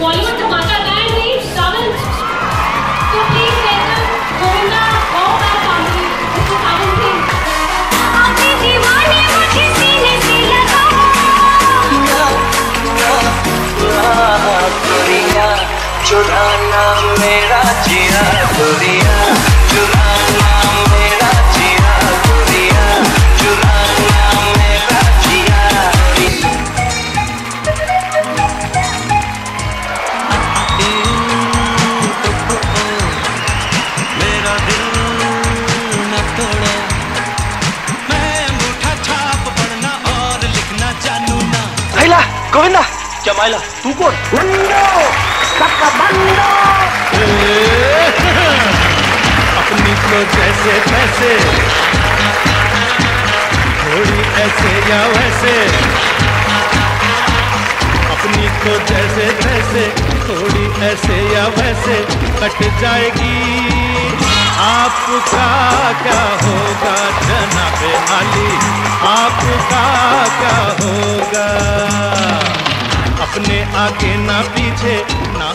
बॉलीवुड धमाका बैंड सावन तो please welcome Govinda. Sawan Singh चुराना मेरा जीरा दुनिया गोविंदा। क्या मायला तू कोण? अपनी तो जैसे तैसे। थोड़ी ऐसे या वैसे। अपनी तो जैसे तैसे थोड़ी ऐसे या वैसे। कट जाएगी। आपका क्या होगा जनाबे आली आपका क्या होगा? अपने आगे ना पीछे ना